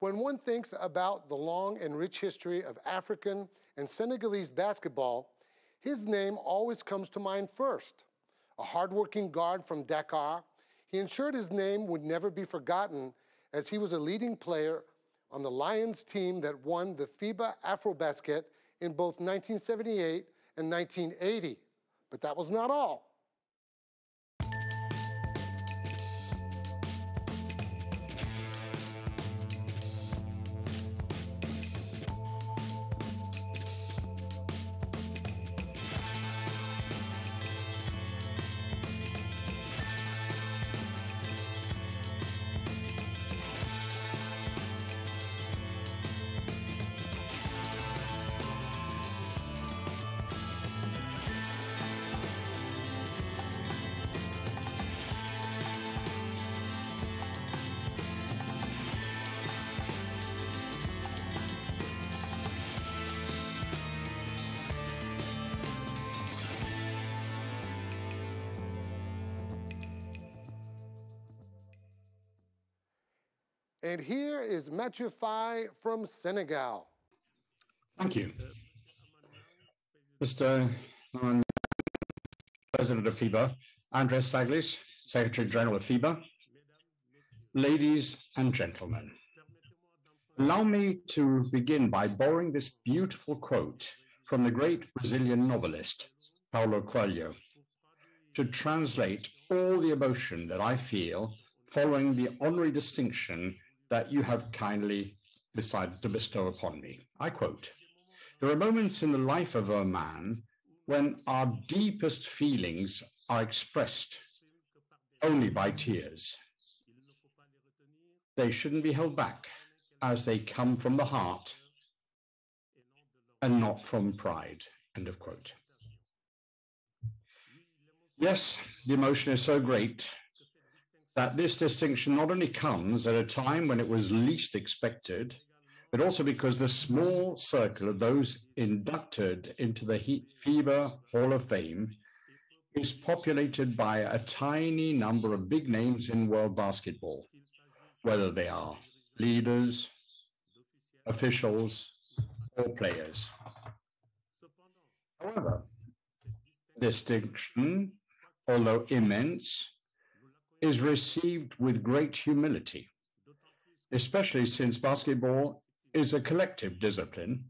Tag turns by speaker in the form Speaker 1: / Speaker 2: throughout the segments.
Speaker 1: When one thinks about the long and rich history of African and Senegalese basketball, his name always comes to mind first. A hardworking guard from Dakar, he ensured his name would never be forgotten as he was a leading player on the Lions team that won the FIBA Afrobasket in both 1978 and 1980. But that was not all. And here is Mathieu Faye from Senegal.
Speaker 2: Thank you. Mr. President of FIBA, Andreas Zagklis, Secretary General of FIBA, ladies and gentlemen, allow me to begin by borrowing this beautiful quote from the great Brazilian novelist, Paulo Coelho, to translate all the emotion that I feel following the honorary distinction that you have kindly decided to bestow upon me. I quote There are moments in the life of a man when our deepest feelings are expressed only by tears. They shouldn't be held back as they come from the heart and not from pride. End of quote. Yes, the emotion is so great that this distinction not only comes at a time when it was least expected, but also because the small circle of those inducted into the FIBA Hall of Fame is populated by a tiny number of big names in world basketball, whether they are leaders, officials, or players. However, distinction, although immense, is received with great humility, especially since basketball is a collective discipline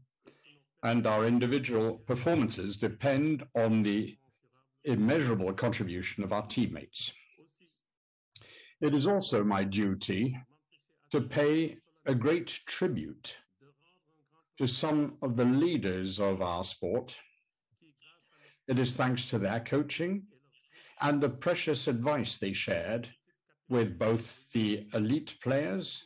Speaker 2: and our individual performances depend on the immeasurable contribution of our teammates. It is also my duty to pay a great tribute to some of the leaders of our sport. It is thanks to their coaching and the precious advice they shared with both the elite players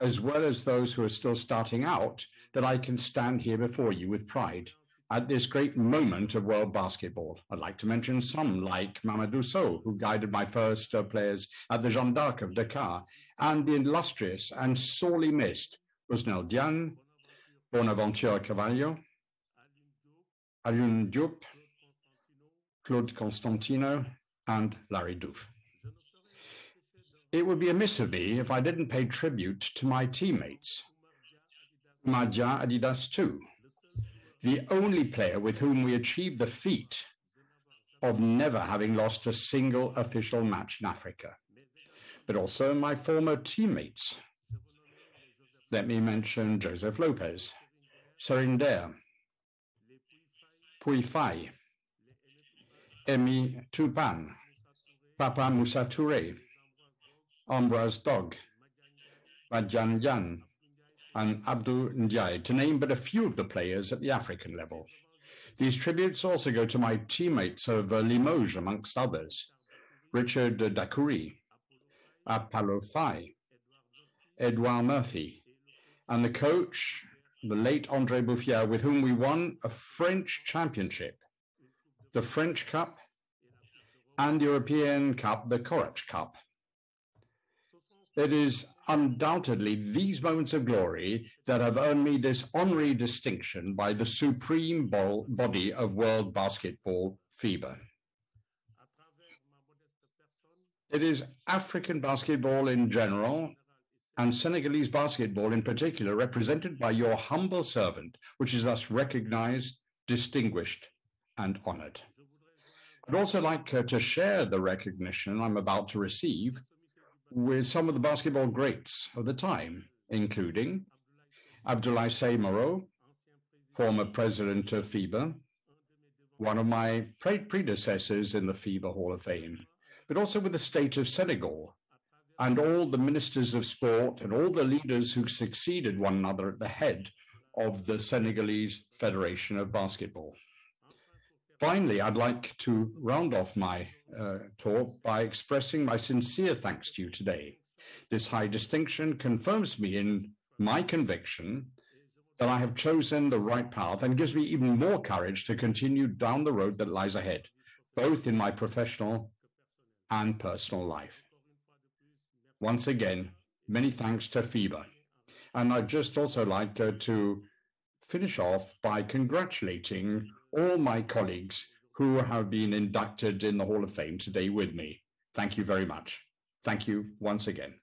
Speaker 2: as well as those who are still starting out that I can stand here before you with pride at this great moment of world basketball. I'd like to mention some like Mamadou Sow, who guided my first uh, players at the Jeanne d'Arc of Dakar, and the illustrious and sorely missed Ousnel Diagne, Bonaventure Carvalho, Alioune Diop, Claude Constantino, and Larry Diouf. It would be amiss of me if I didn't pay tribute to my teammates. Madia Adidas too, the only player with whom we achieved the feat of never having lost a single official match in Africa, but also my former teammates. Let me mention Joseph Lopez, Serigne Pouye Faye, Emi Toupane, Papa Moussa Touré, Ambroise Dog, Badiane Diagne, and Abdou Ndiaye, to name but a few of the players at the African level. These tributes also go to my teammates of uh, Limoges, amongst others, Richard Dacoury, Apollo Faye, Edouard Murphy, and the coach, the late Andre Buffière, with whom we won a French championship the French Cup, and European Cup, the Korać Cup. It is undoubtedly these moments of glory that have earned me this honorary distinction by the supreme body of world basketball, FIBA. It is African basketball in general and Senegalese basketball in particular, represented by your humble servant, which is thus recognized, distinguished, and honored. I'd also like uh, to share the recognition I'm about to receive with some of the basketball greats of the time, including Abdoulaye Seye Moreau, former president of FIBA, one of my pre- predecessors in the FIBA Hall of Fame, but also with the state of Senegal and all the ministers of sport and all the leaders who succeeded one another at the head of the Senegalese Federation of Basketball. Finally, I'd like to round off my uh, talk by expressing my sincere thanks to you today. This high distinction confirms me in my conviction that I have chosen the right path and gives me even more courage to continue down the road that lies ahead, both in my professional and personal life. Once again, many thanks to FIBA. And I'd just also like uh, to finish off by congratulating all my colleagues who have been inducted in the Hall of Fame today with me. Thank you very much. Thank you once again.